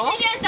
我们 zu